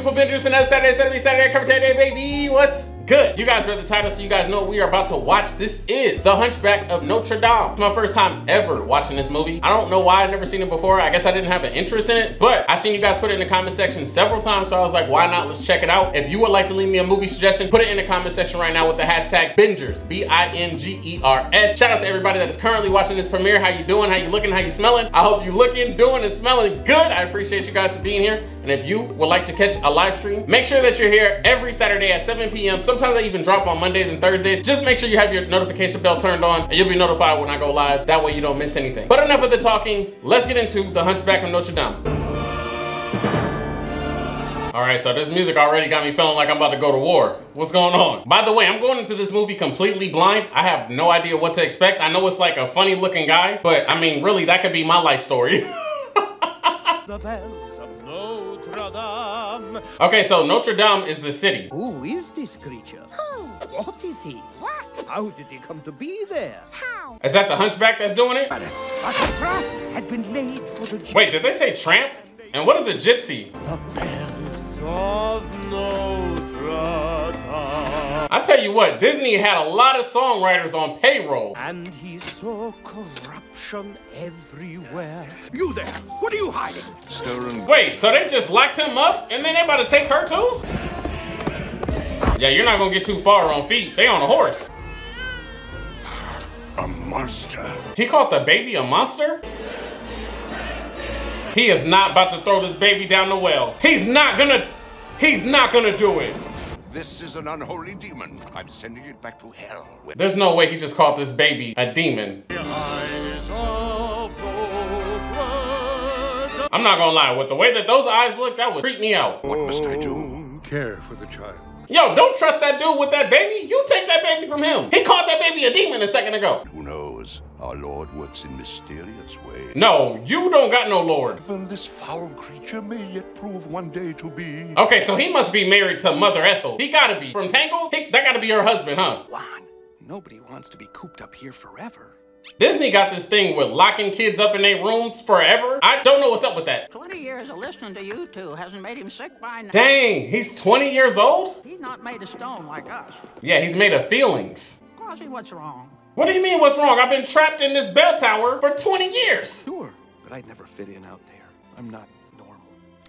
beautiful bingers, and that's Saturday, Saturday, Saturday, Saturday, baby. What's good? You guys read the title, so you guys know we are about to watch. This is The Hunchback of Notre Dame. It's my first time ever watching this movie. I don't know why I've never seen it before. I guess I didn't have an interest in it, but I seen you guys put it in the comment section several times, so I was like, why not? Let's check it out. If you would like to leave me a movie suggestion, put it in the comment section right now with the hashtag Bingers, B-I-N-G-E-R-S. Shout out to everybody that is currently watching this premiere. How you doing? How you looking? How you smelling? I hope you looking, doing, and smelling good. I appreciate you guys for being here. And if you would like to catch a live stream, make sure that you're here every Saturday at 7 p.m. Sometimes I even drop on Mondays and Thursdays. Just make sure you have your notification bell turned on and you'll be notified when I go live. That way you don't miss anything. But enough of the talking. Let's get into The Hunchback of Notre Dame. All right, so this music already got me feeling like I'm about to go to war. What's going on? By the way, I'm going into this movie completely blind. I have no idea what to expect. I know it's like a funny looking guy, but I mean, really, that could be my life story. the Dame. Okay, so Notre Dame is the city. Who is this creature? Who? What is he? What? How did he come to be there? How? Is that the hunchback that's doing it? But a trap had been laid for the gypsy. Wait, did they say tramp? And what is a gypsy? The bells of Notre Dame. I tell you what, Disney had a lot of songwriters on payroll. And he saw corruption everywhere. You there! What are you hiding? Stolen. Wait, so they just locked him up and then they about to take her too? Yeah, you're not gonna get too far on feet. They on a horse. A monster. He called the baby a monster? He is not about to throw this baby down the well. He's not gonna, he's not gonna do it. This is an unholy demon. I'm sending it back to hell. There's no way he just called this baby a demon. Eyes of Notre Dame. I'm not gonna lie, with the way that those eyes look, that would freak me out. what must I do? Care for the child. Yo, don't trust that dude with that baby. You take that baby from him. He called that baby a demon a second ago. Who knows? Our Lord works in mysterious ways. No, you don't got no lord. Even this foul creature may yet prove one day to be. Okay, so he must be married to Mother Gothel. He gotta be. From Tangled? He, that gotta be her husband, huh? Juan, nobody wants to be cooped up here forever. Disney got this thing with locking kids up in their rooms forever. I don't know what's up with that. 20 years of listening to you two hasn't made him sick by now. Dang, he's 20 years old? He's not made of stone like us. Yeah, he's made of feelings. Quasi, what's wrong? What do you mean what's wrong? I've been trapped in this bell tower for 20 years. Sure, but I'd never fit in out there. I'm not normal.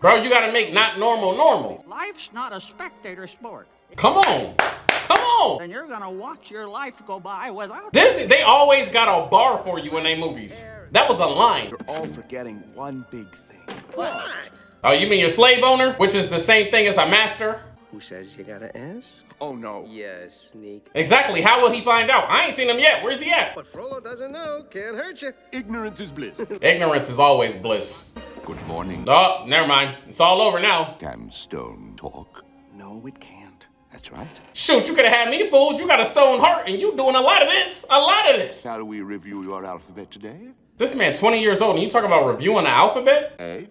Bro, you gotta make not normal normal. Life's not a spectator sport. Come on. Come on. And you're gonna watch your life go by without Disney, they always got a bar for you in their movies. That was a line. You're all forgetting one big thing. What? Oh, you mean your slave owner? Which is the same thing as a master? Who says you gotta ask? Oh no. Yeah, sneak. Exactly. How will he find out? I ain't seen him yet. Where's he at? But Frollo doesn't know can't hurt you. Ignorance is bliss. Ignorance is always bliss. Good morning. Oh, never mind. It's all over now. Can stone talk? No, it can't. That's right. Shoot, you could have had me fooled. You got a stone heart and you doing a lot of this. A lot of this. Shall we review your alphabet today? This man 20 years old and you talking about reviewing the alphabet? Eh?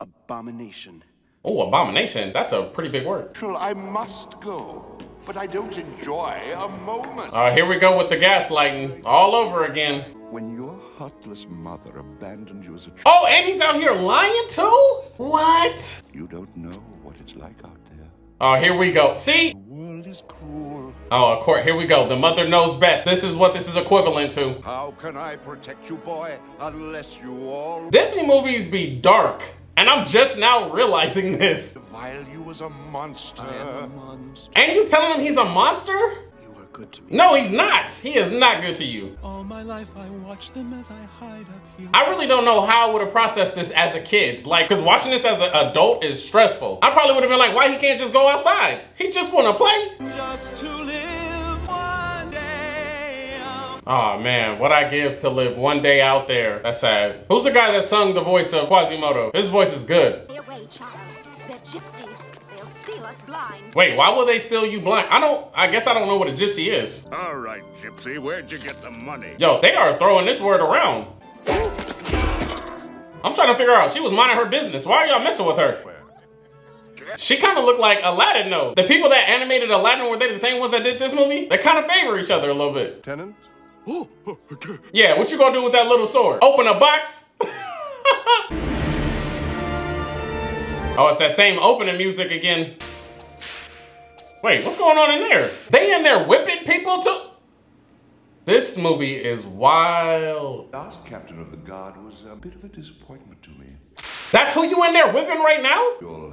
Abomination. Oh, abomination. That's a pretty big word. Well, I must go, but I don't enjoy a moment. Uh, here we go with the gaslighting all over again. when your heartless mother abandoned you as a child, Oh, and he's out here lying too? What? you don't know what it's like out there. Oh, here we go. See? The world is cruel. Oh, of course, here we go. The mother knows best. This is what this is equivalent to. How can I protect you, boy, unless you all Disney movies be dark, and I'm just now realizing this. vile you as a monster? And you telling him he's a monster? You are good to me. No, he's not. He is not good to you. All my life I watch them as I hide up here. I really don't know how I would have processed this as a kid. Like, because watching this as an adult is stressful. I probably would have been like, why he can't just go outside? He just want to play. Just to live one day. Oh man, what I give to live one day out there. That's sad. Who's the guy that sung the voice of Quasimodo? His voice is good. Stay away, child. They're gypsies. They'll steal us blind. Wait, why will they steal you blind? I don't, I guess I don't know what a gypsy is. All right, Gypsy, where'd you get the money? Yo, they are throwing this word around. I'm trying to figure out, she was minding her business. Why are y'all messing with her? She kind of looked like Aladdin though. The people that animated Aladdin, were they the same ones that did this movie? They kind of favor each other a little bit. Tenant? Yeah, what you gonna do with that little sword? Open a box? Oh, it's that same opening music again. Wait, what's going on in there? They in there whipping people too? This movie is wild. Last captain of the guard was a bit of a disappointment to me. That's who you in there whipping right now? You'll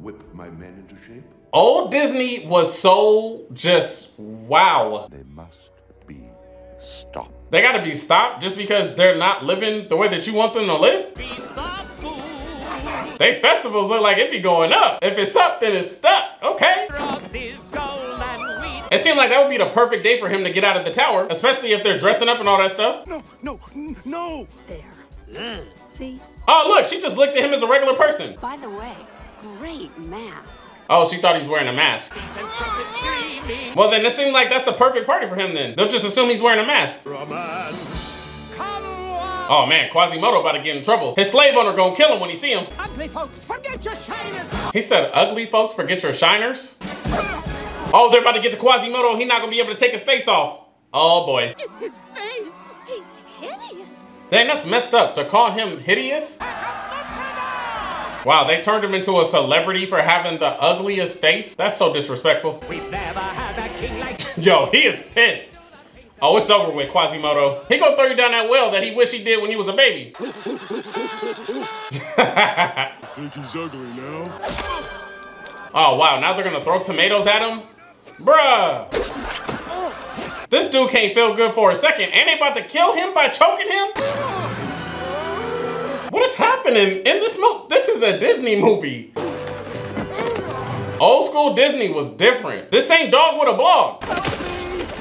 whip my men into shape? Old Disney was so just wow. They must stopped. They gotta be stopped just because they're not living the way that you want them to live? They festivals look like it be going up. If it's up, then it's stuck, okay? It seemed like that would be the perfect day for him to get out of the tower, especially if they're dressing up and all that stuff. No, no, no! There. Mm. See? Oh, look, she just looked at him as a regular person. By the way, great mask. Oh, she thought he's wearing a mask. Well, then it seemed like that's the perfect party for him then. They'll just assume he's wearing a mask. Oh man, Quasimodo about to get in trouble. His slave owner gonna kill him when he see him. Ugly folks, forget your shiners. He said, ugly folks, forget your shiners. Oh, they're about to get to Quasimodo. He's not gonna be able to take his face off. Oh boy. It's his face. He's hideous. Dang, that's messed up. To call him hideous? Wow, they turned him into a celebrity for having the ugliest face? That's so disrespectful. We've never had a king like Yo, he is pissed. Oh, it's over with Quasimodo. He gonna throw you down that well that he wish he did when you was a baby. Think he's ugly now? Oh, wow, now they're gonna throw tomatoes at him? Bruh. This dude can't feel good for a second, and they about to kill him by choking him? What is happening in this movie? This is a Disney movie. Old school Disney was different. This ain't dog with a blog.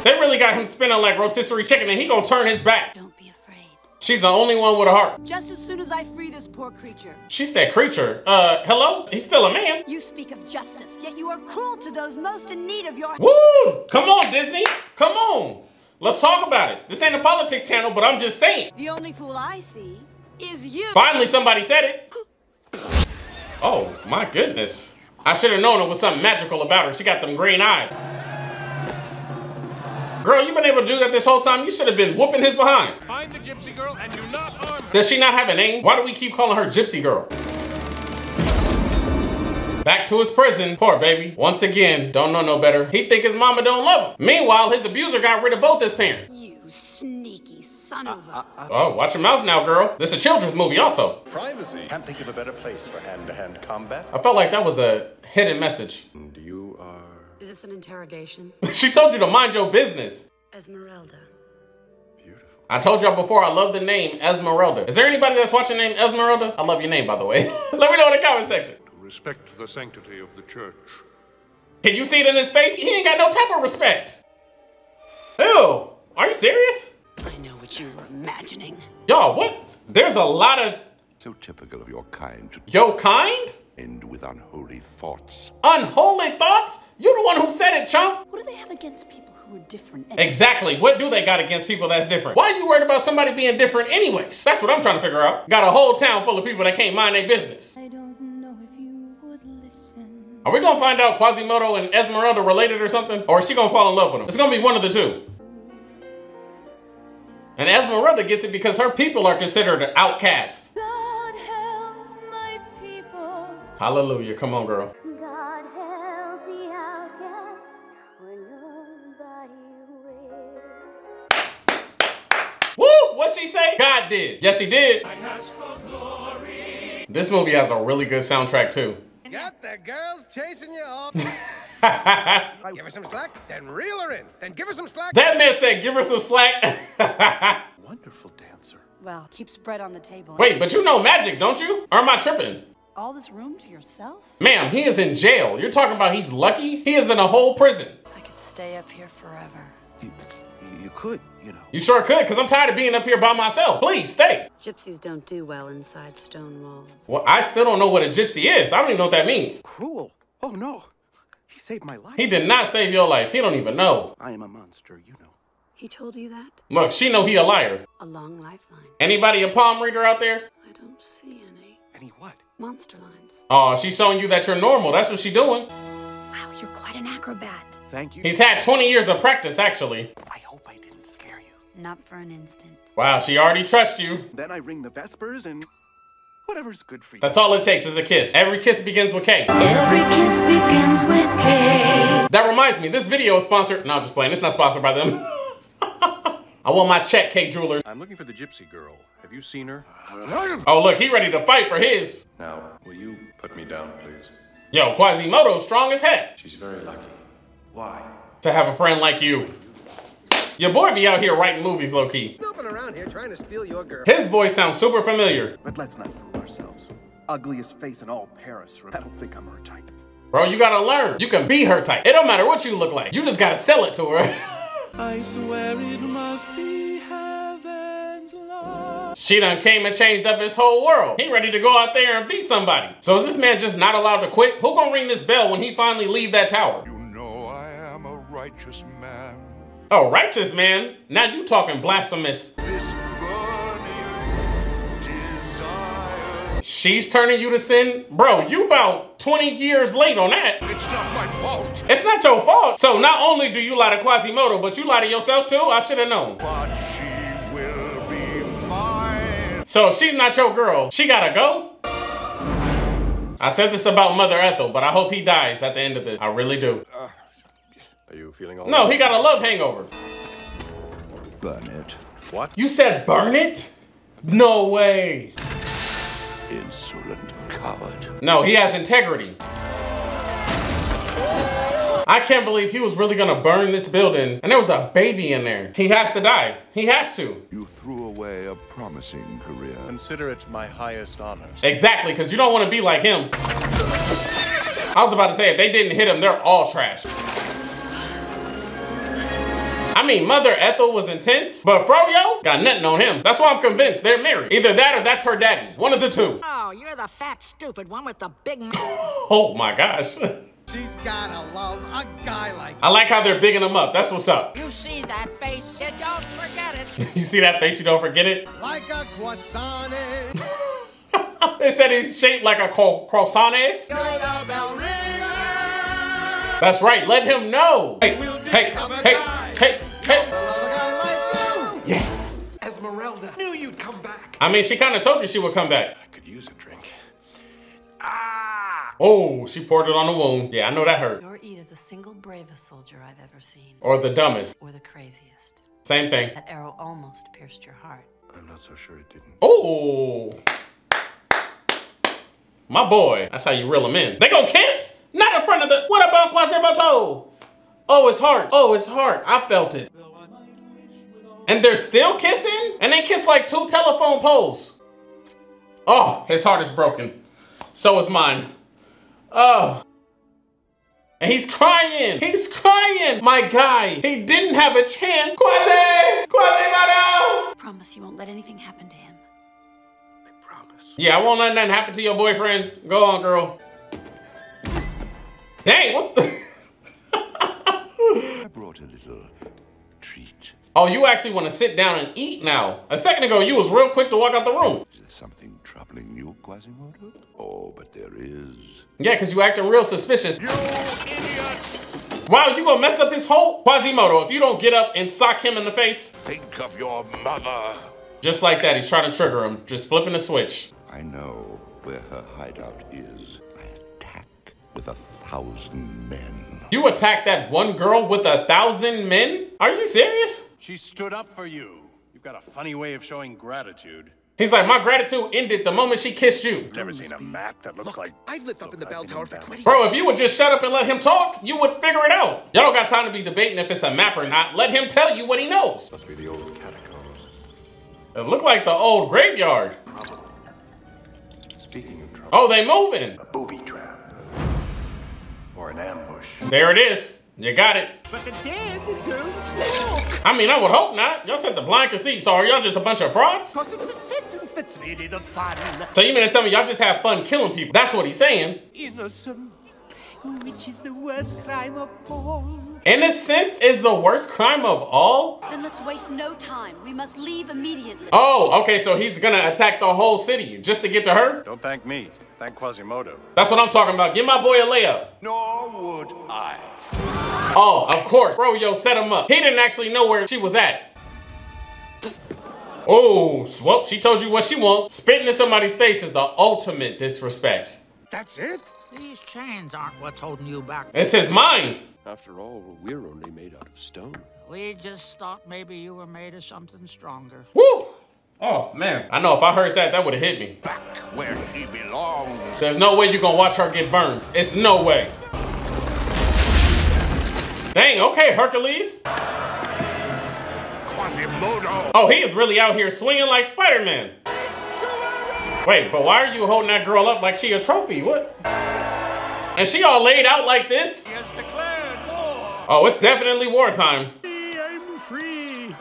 They really got him spinning like rotisserie chicken and he gonna turn his back. Don't be afraid. She's the only one with a heart. Just as soon as I free this poor creature. She said creature. Uh, hello? He's still a man. You speak of justice, yet you are cruel to those most in need of your. Woo! Come on, Disney. Come on. Let's talk about it. This ain't a politics channel, but I'm just saying. The only fool I see is you. Finally, somebody said it. Oh, my goodness. I should have known it was something magical about her. She got them green eyes. Girl, you've been able to do that this whole time? You should have been whooping his behind. Find the gypsy girl and do not harm her. Does she not have a name? Why do we keep calling her Gypsy Girl? Back to his prison. Poor baby. Once again, don't know no better. He think his mama don't love him. Meanwhile, his abuser got rid of both his parents. You sneaky son uh, of a. Uh, uh. Oh, watch your mouth now, girl. This is a children's movie also. Privacy. Can't think of a better place for hand-to-hand combat. I felt like that was a hidden message. And you are... Is this an interrogation? she told you to mind your business. Esmeralda. beautiful. I told y'all before, I love the name Esmeralda. Is there anybody that's watching named Esmeralda? I love your name, by the way. Let me know in the comment section. To respect the sanctity of the church. Can you see it in his face? He ain't got no type of respect. Ew, are you serious? I know what you were imagining. Y'all, what? There's a lot of So typical of your kind to yo kind? end with unholy thoughts. Unholy thoughts? You the one who said it, chump. What do they have against people who are different? anyway? Exactly. What do they got against people that's different? Why are you worried about somebody being different anyways? That's what I'm trying to figure out. Got a whole town full of people that can't mind their business. I don't know if you would listen. Are we gonna find out Quasimodo and Esmeralda related or something? Or is she gonna fall in love with him? It's gonna be one of the two. And Esmeralda gets it because her people are considered outcasts. God help my people. Hallelujah. Come on, girl. God help the outcasts where nobody will. Woo! What she say? God did. Yes, he did. This movie has a really good soundtrack too. Got the girls chasing you off. that give her some slack, then reel her in. Then give her some slack. That man said, "Give her some slack." Wonderful dancer. Well, keeps bread on the table. Wait, but you know magic, don't you? Or am I tripping? All this room to yourself? Ma'am, he is in jail. You're talking about he's lucky? He is in a whole prison. I could stay up here forever. You, you could, you know. You sure could, because I'm tired of being up here by myself. Please stay. Gypsies don't do well inside stone walls. Well, I still don't know what a gypsy is. I don't even know what that means. Cruel. Oh no. He saved my life. He did not save your life. He don't even know. I am a monster, you know. He told you that? Look, she know he a liar. A long lifeline. Anybody a palm reader out there? I don't see any. Any what? Monster lines. Oh, she's showing you that you're normal. That's what she doing. Wow, you're quite an acrobat. Thank you. He's had 20 years of practice, actually. I Not for an instant. Wow, she already trusts you. Then I ring the Vespers and Whatever's good for you. That's all it takes is a kiss. Every kiss begins with K. Every kiss begins with K. That reminds me, this video is sponsored. No, I'm just playing. It's not sponsored by them. I want my check, Kay Jewelers. I'm looking for the gypsy girl. Have you seen her? Oh, look, he ready to fight for his. Now, will you put me down, please? Yo, Quasimodo strong as heck She's very lucky. Why? to have a friend like you. Your boy be out here writing movies low key. Nobody around here trying to steal your girl. His voice sounds super familiar. But let's not fool ourselves. Ugliest face in all Paris. I don't think I'm her type. Bro, you gotta learn. You can be her type. It don't matter what you look like. You just gotta sell it to her. I swear it must be heaven's love. she done came and changed up his whole world. He ready to go out there and be somebody. So is this man just not allowed to quit? Who gonna ring this bell when he finally leave that tower? You know I am a righteous man. Oh, righteous man. Now you talking blasphemous. This. She's turning you to sin? Bro, you about 20 years late on that. It's not my fault. It's not your fault. So not only do you lie to Quasimodo, but you lie to yourself too? I should have known. But she will be mine. So if she's not your girl, she gotta go? I said this about Mother Gothel, but I hope he dies at the end of this. I really do. Uh, Are you feeling all No, right? he got a love hangover. Burn it. What? You said burn it? No way. Insolent coward. No, he has integrity. I can't believe he was really gonna burn this building and there was a baby in there. He has to die. He has to. You threw away a promising career. Consider it my highest honor. Exactly, because you don't want to be like him. I was about to say, if they didn't hit him, they're all trash. I mean, Mother Gothel was intense, but Frollo got nothing on him. That's why I'm convinced they're married. Either that or that's her daddy. One of the two. Oh, you're the fat, stupid one with the big mouth. Oh my gosh. She's gotta love a guy like I like how they're bigging him up. That's what's up. You see that face, you don't forget it. You see that face, you don't forget it? like a croissant. They said he's shaped like a cro- croissant is. That's right, let him know. Hey, hey, hey, hey, hey. Yeah. Esmeralda. Knew you'd come back. I mean, she kind of told you she would come back. I could use a drink. Ah! Oh, she poured it on the wound. Yeah, I know that hurt. You're either the single bravest soldier I've ever seen, Or the dumbest. or the craziest. Same thing. That arrow almost pierced your heart. I'm not so sure it didn't. Oh. My boy. That's how you reel him in. They gonna kiss? Not in front of the. What about Quasimodo? Oh, it's hard. Oh, it's hard. I felt it. And they're still kissing? And they kiss like two telephone poles. Oh, his heart is broken. So is mine. Oh. And he's crying. He's crying. My guy. He didn't have a chance. Quasi! Quasimodo! Promise you won't let anything happen to him. I promise. Yeah, I won't let nothing happen to your boyfriend. Go on, girl. Dang, what's the... Brought a little treat. Oh, you actually want to sit down and eat now. A second ago, you was real quick to walk out the room. Is there something troubling you, Quasimodo? Oh, but there is. Yeah, because you acting real suspicious. You idiot! Wow, you gonna mess up his whole... Quasimodo, if you don't get up and sock him in the face, Think of your mother. just like that, he's trying to trigger him. Just flipping the switch. I know where her hideout is. I attack with a thousand men. You attacked that one girl with a thousand men? Are you serious? She stood up for you. You've got a funny way of showing gratitude. He's like, my gratitude ended the moment she kissed you. Never seen a map that looks like. I've lived up in the bell tower for 20 Bro, if you would just shut up and let him talk, you would figure it out. Y'all don't got time to be debating if it's a map or not. Let him tell you what he knows. Must be the old catacombs. It looked like the old graveyard. Speaking of trouble, Oh, they moving. a booby trap. Or an ambush. There it is. You got it. But the dead don't smoke. I mean, I would hope not. Y'all said the blind could see, so are y'all just a bunch of frauds? Cause it's the sentence that's really the fun. So you mean to tell me y'all just have fun killing people? That's what he's saying. Innocent, which is the worst crime of all. Innocence is the worst crime of all? Then let's waste no time. We must leave immediately. Oh, okay, so he's gonna attack the whole city just to get to her? Don't thank me. Thank Quasimodo. That's what I'm talking about. Give my boy a layup. Nor would I. Oh, of course. Bro, yo, set him up. He didn't actually know where she was at. Oh, well, she told you what she wants. Spitting in somebody's face is the ultimate disrespect. That's it? These chains aren't what's holding you back. It's his mind. After all, we're only made out of stone. We just thought maybe you were made of something stronger. Woo! Oh, man. I know if I heard that, that would have hit me. Back where she belongs. There's no way you're gonna watch her get burned. It's no way. Dang, okay, Hercules. Quasimodo. Oh, he is really out here swinging like Spider-Man. Wait, but why are you holding that girl up like she a trophy? What? And she all laid out like this? He has declared war. Oh, it's definitely wartime. I'm free.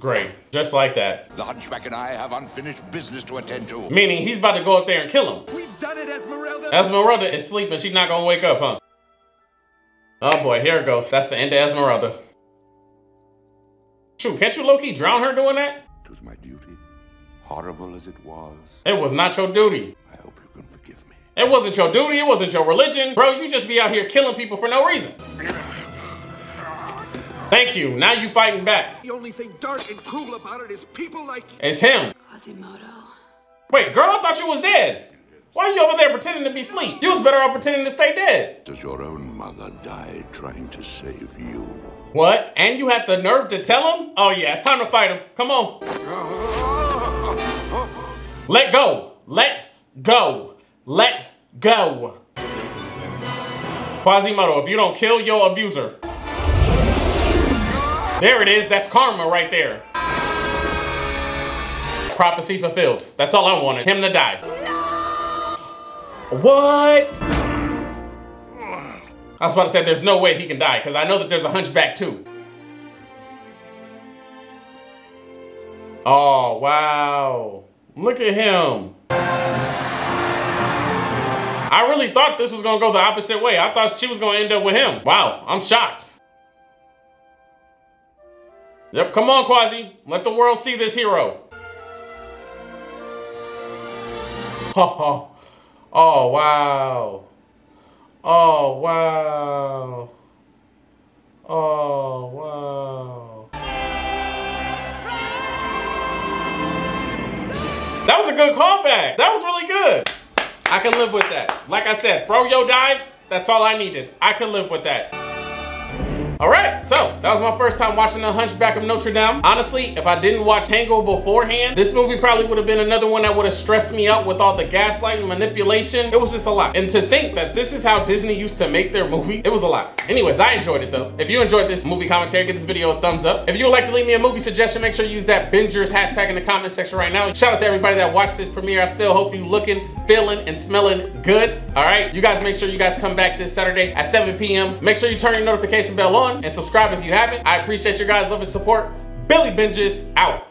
Great, just like that. The Hunchback and I have unfinished business to attend to. Meaning he's about to go up there and kill him. We've done it, Esmeralda. Esmeralda is sleeping. She's not gonna wake up, huh? Oh boy, here it goes. That's the end of Esmeralda. Shoot, can't you low-key drown her doing that? It was my duty, horrible as it was. It was not your duty. I hope you can forgive me. It wasn't your duty. It wasn't your religion. Bro, you just be out here killing people for no reason. Thank you. Now you fighting back. The only thing dark and cruel about it is people like you. It's him. Quasimodo. Wait, girl, I thought you was dead. Why are you over there pretending to be asleep? You was better off pretending to stay dead. Does your own mother die trying to save you? What? And you had the nerve to tell him? Oh yeah, it's time to fight him. Come on. Let go. Let go. Let go. Quasimodo, if you don't kill your abuser. There it is. That's karma right there. Prophecy fulfilled. That's all I wanted. Him to die. What? I was about to say there's no way he can die because I know that there's a hunchback too. Oh, wow. Look at him. I really thought this was to go the opposite way. I thought she was to end up with him. Wow, I'm shocked. Yep, come on, Quasi. Let the world see this hero. Oh, oh wow. Oh, wow. Oh, wow. That was a good callback. That was really good. I can live with that. Like I said, Frollo died. That's all I needed. I can live with that. All right, so that was my first time watching The Hunchback of Notre Dame. Honestly, if I didn't watch Hango beforehand, this movie probably would have been another one that would have stressed me out with all the gaslighting, manipulation. It was just a lot. And to think that this is how Disney used to make their movie, it was a lot. Anyways, I enjoyed it though. If you enjoyed this movie commentary, give this video a thumbs up. If you would like to leave me a movie suggestion, make sure you use that Bingers hashtag in the comment section right now. Shout out to everybody that watched this premiere. I still hope you looking, feeling, and smelling good. All right, you guys make sure you guys come back this Saturday at 7 p.m. Make sure you turn your notification bell on and subscribe if you haven't. I appreciate your guys' love and support. Billy Binges out.